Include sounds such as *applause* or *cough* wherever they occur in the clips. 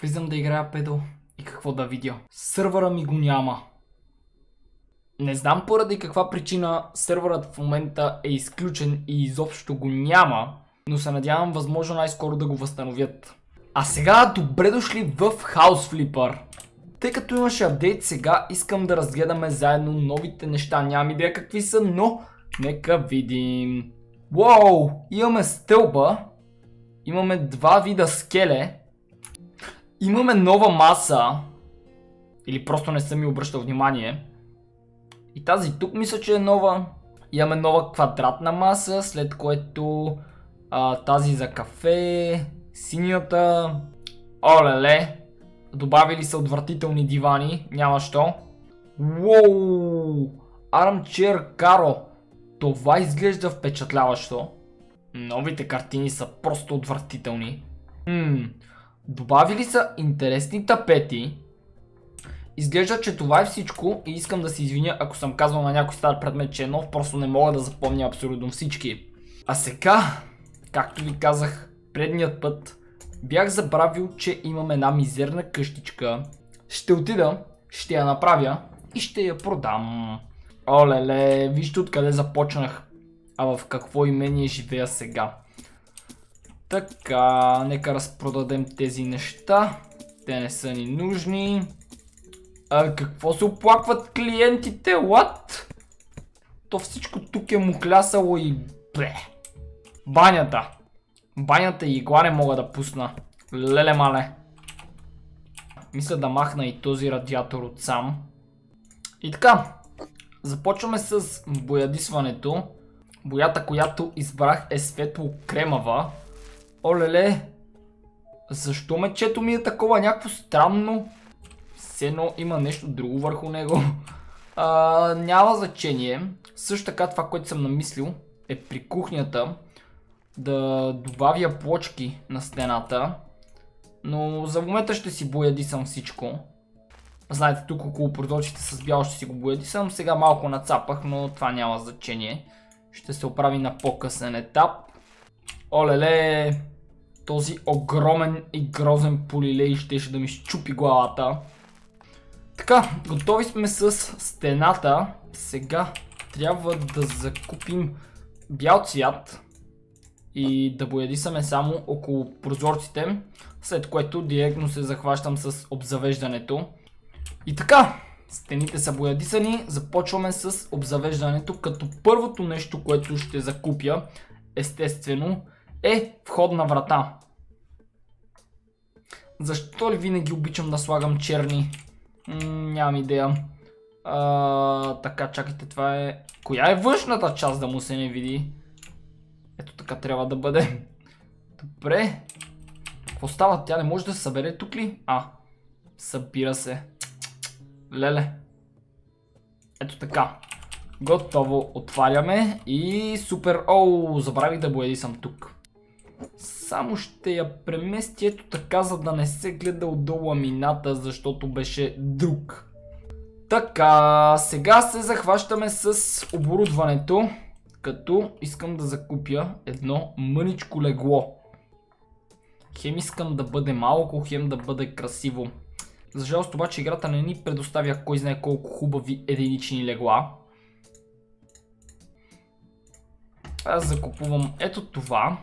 Влизам да играя педал и какво да видя. Сървъра ми го няма. Не знам поради каква причина сървърът в момента е изключен и изобщо го няма, но се надявам възможно най-скоро да го възстановят. А сега добре дошли в House Flipper. Тъй като имаше апдейт сега, искам да разгледаме заедно новите неща. Нямам идея какви са, но нека видим. Уоу, имаме стълба, имаме два вида скеле, имаме нова маса, или просто не съм ми обръщал внимание. И тази тук мисля, че е нова. Имаме нова квадратна маса, след което а, тази за кафе, синята, олеле, добавили са отвратителни дивани, няма що. Уоу, Armchair Caro, това изглежда впечатляващо. Новите картини са просто отвратителни. Ммм, добавили са интересни тапети, Изглежда, че това е всичко и искам да се извиня, ако съм казал на някой стар предмет, че е нов, просто не мога да запомня абсолютно всички. А сега, както ви казах предният път, бях забравил, че имам една мизерна къщичка. Ще отида, ще я направя и ще я продам. Олеле, вижте откъде започнах, а в какво имение живея сега. Така, нека разпродадем тези неща. Те не са ни нужни. А какво се оплакват клиентите? What? То всичко тук е му клясало и... Бле. Банята. Банята и игла не мога да пусна. Леле мале. Мисля да махна и този радиатор от сам. И така. Започваме с боядисването. Боята, която избрах е светло кремава. Олеле. Защо мечето ми е такова някакво странно? все едно има нещо друго върху него. А, няма значение. Също така това, което съм намислил е при кухнята да добавя плочки на стената. Но за момента ще си боядисам всичко. Знаете, тук около прозорците с бяло ще си го боядисам. Сега малко нацапах, но това няма значение. Ще се оправи на по-късен етап. Олеле, този огромен и грозен полилей ще, ще да ми щупи главата. Така, готови сме с стената. Сега трябва да закупим бял цвят и да боядисаме само около прозорците, след което директно се захващам с обзавеждането. И така, стените са боядисани, започваме с обзавеждането, като първото нещо, което ще закупя, естествено, е входна врата. Защо ли винаги обичам да слагам черни нямам идея. Така, чакайте, това е... Коя е външната част да му се не види? Ето така трябва да бъде. Добре. Какво става? Тя не може да се събере тук ли? А, събира се. Леле. Ето така. Готово. Отваряме и супер. Оу, забравих да боеди съм тук. Само ще я премести ето така, за да не се гледа отдолу ламината, защото беше друг. Така, сега се захващаме с оборудването, като искам да закупя едно мъничко легло. Хем искам да бъде малко, хем да бъде красиво. За жалост обаче играта не ни предоставя кой знае колко хубави единични легла. Аз закупувам ето това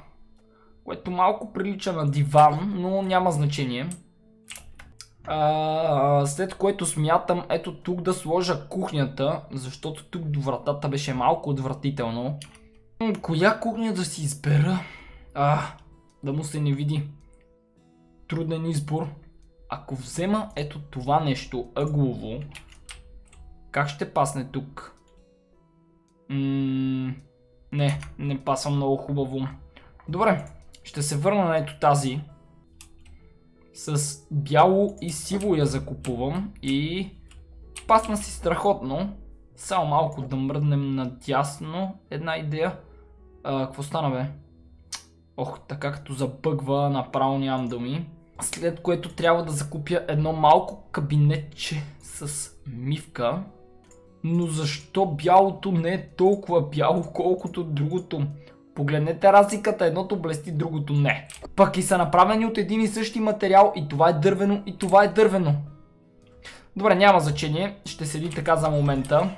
което малко прилича на диван, но няма значение. А, след което смятам ето тук да сложа кухнята, защото тук до вратата беше малко отвратително. Коя кухня да си избера? А, да му се не види. Труден избор. Ако взема ето това нещо ъглово, как ще пасне тук? М не, не пасва много хубаво. Добре, ще се върна на ето тази. С бяло и сиво я закупувам и пасна си страхотно. Само малко да мръднем надясно. Една идея. Какво стана бе? Ох, така като забъгва, направо нямам думи. След което трябва да закупя едно малко кабинетче с мивка. Но защо бялото не е толкова бяло, колкото другото? Погледнете разликата, едното блести, другото не. Пък и са направени от един и същи материал и това е дървено и това е дървено. Добре, няма значение, ще седи така за момента.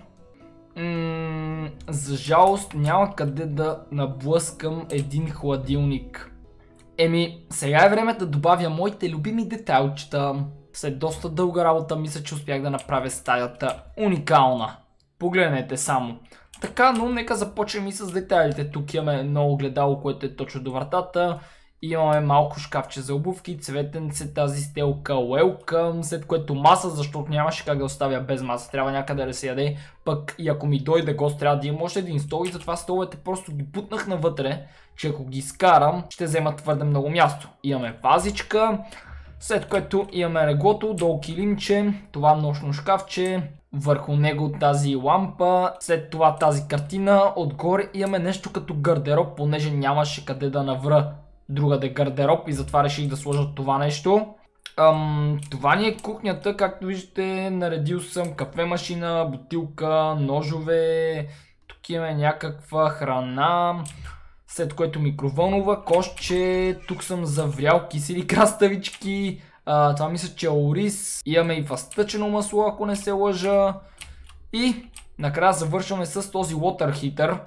За жалост няма къде да наблъскам един хладилник. Еми, сега е време да добавя моите любими детайлчета. След доста дълга работа мисля, че успях да направя стаята уникална. Погледнете само. Така, но нека започнем и с детайлите. Тук имаме много гледало, което е точно до вратата. Имаме малко шкафче за обувки, цветенце, тази стелка Welcome, след което маса, защото нямаше как да оставя без маса, трябва някъде да се яде. Пък и ако ми дойде гост, трябва да има още един стол и затова столовете просто ги путнах навътре, че ако ги скарам, ще взема твърде много място. Имаме вазичка, след което имаме реглото, долу килимче, това нощно шкафче, върху него тази лампа, след това тази картина, отгоре имаме нещо като гардероб, понеже нямаше къде да навра другаде гардероб и затова реших да сложа това нещо. Ам, това ни е кухнята, както виждате, наредил съм кафе машина, бутилка, ножове, тук имаме някаква храна, след което микровълнова, кошче, тук съм заврял кисели краставички, а, това мисля, че е ориз, имаме и възтъчено масло, ако не се лъжа. И накрая завършваме с този water heater.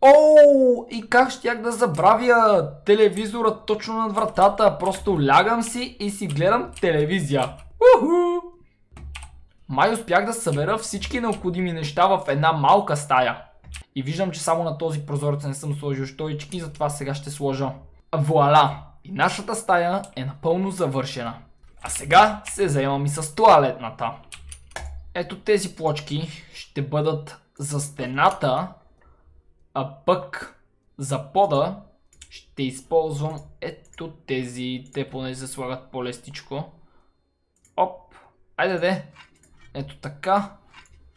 Оу, и как щях да забравя телевизора точно над вратата. Просто лягам си и си гледам телевизия. Уху! Май успях да събера всички необходими неща в една малка стая. И виждам, че само на този прозорец не съм сложил штойчки, затова сега ще сложа. Вуаля! И нашата стая е напълно завършена. А сега се заемам и с туалетната. Ето тези плочки ще бъдат за стената а пък за пода ще използвам ето тези. Те поне се слагат по-лестичко. Оп. Айде де. Ето така.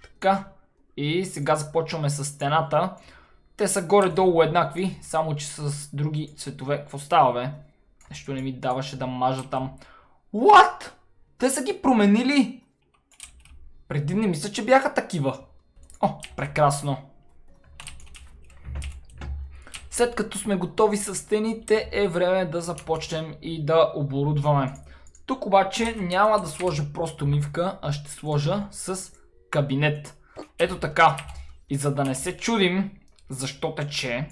Така. И сега започваме с стената. Те са горе-долу еднакви, само че с други цветове. Какво става бе? Нещо не ми даваше да мажа там. What? Те са ги променили? Преди не мисля, че бяха такива. О, прекрасно. След като сме готови с стените е време да започнем и да оборудваме. Тук обаче няма да сложа просто мивка, а ще сложа с кабинет. Ето така. И за да не се чудим защо тече,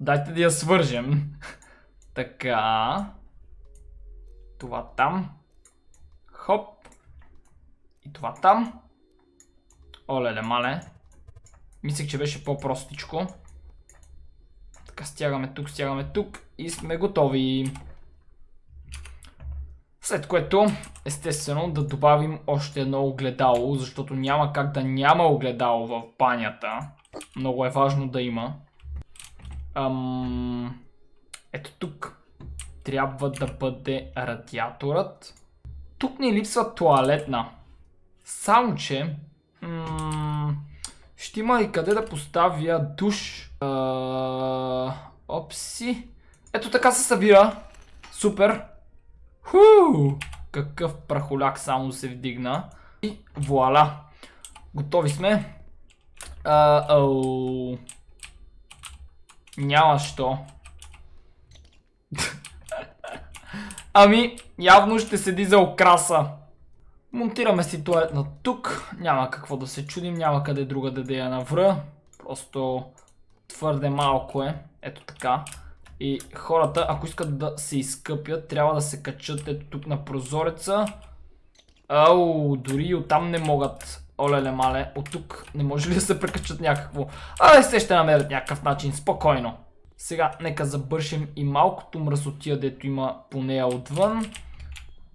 дайте да я свържем. *laughs* така. Това там. Хоп. И това там. Оле-ле мале. Мислех, че беше по-простичко. Така стягаме тук, стягаме тук и сме готови. След което, естествено, да добавим още едно огледало, защото няма как да няма огледало в банята. Много е важно да има. Ето тук трябва да бъде радиаторът. Тук ни липсва туалетна. Само, че... ще има и къде да поставя душ. Опси. Ето така се събира. Супер. Ху! Какъв прахоляк само се вдигна. И вуаля. Готови сме. А, ау. Няма що. *laughs* ами, явно ще седи за окраса. Монтираме си туалетна тук. Няма какво да се чудим, няма къде друга да я навра. Просто твърде малко е. Ето така. И хората, ако искат да се изкъпят, трябва да се качат ето тук на прозореца. Ау, дори и оттам не могат. Олеле мале, от тук не може ли да се прекачат някакво? Ай, се ще намерят някакъв начин, спокойно. Сега, нека забършим и малкото мръсотия, дето има по нея отвън.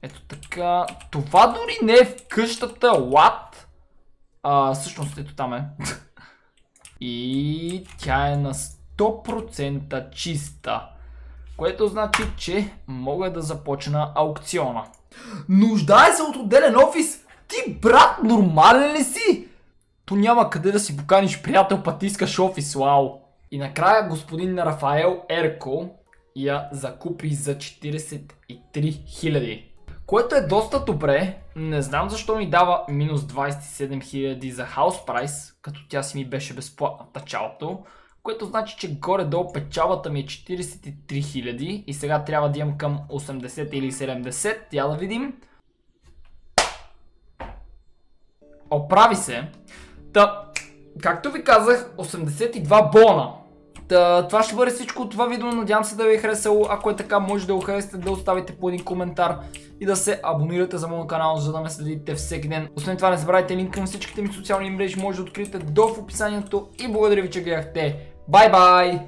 Ето така. Това дори не е в къщата, what? А, всъщност, ето там е. *laughs* И тя е на 100% чиста. Което значи, че мога да започна аукциона. Нуждае се от отделен офис? Ти брат, нормален ли си? То няма къде да си поканиш приятел, па ти искаш офис, вау. И накрая господин Рафаел Ерко я закупи за 43 000. Което е доста добре. Не знам защо ми дава минус 27 000 за хаус прайс, като тя си ми беше безплатна в началото. Което значи, че горе-долу печалбата ми е 43 000 и сега трябва да имам към 80 или 70, тя да видим. Оправи се. Та, както ви казах, 82 бона. Това ще бъде всичко от това видео, надявам се да ви е харесало. Ако е така, може да го харесате, да оставите по един коментар и да се абонирате за моят канал, за да ме следите всеки ден. Освен това, не забравяйте линк към всичките ми социални мрежи, може да откриете долу в описанието и благодаря ви, че гледахте. Бай бай!